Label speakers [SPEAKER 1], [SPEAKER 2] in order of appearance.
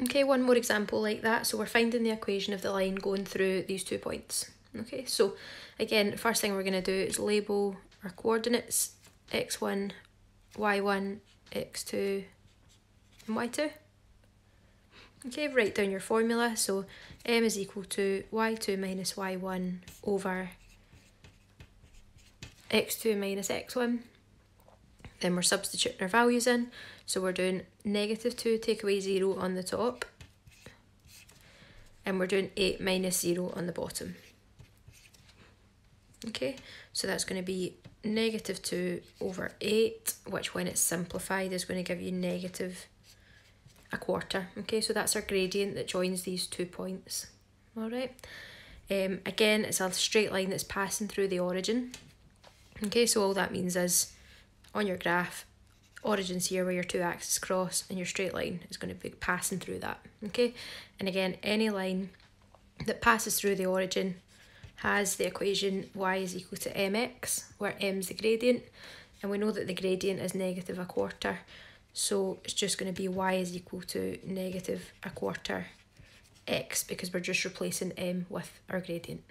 [SPEAKER 1] Okay, one more example like that. So we're finding the equation of the line going through these two points. Okay, so again, first thing we're going to do is label our coordinates x1, y1, x2, and y2. Okay, write down your formula. So m is equal to y2 minus y1 over x2 minus x1. Then we're substituting our values in. So we're doing negative 2 take away 0 on the top. And we're doing 8 minus 0 on the bottom. Okay, so that's going to be negative 2 over 8, which when it's simplified is going to give you negative a quarter. Okay, so that's our gradient that joins these two points. All right. Um, again, it's a straight line that's passing through the origin. Okay, so all that means is on your graph, origins here where your two axes cross and your straight line is going to be passing through that. Okay, and again, any line that passes through the origin has the equation y is equal to mx, where m is the gradient, and we know that the gradient is negative a quarter, so it's just going to be y is equal to negative a quarter x because we're just replacing m with our gradient.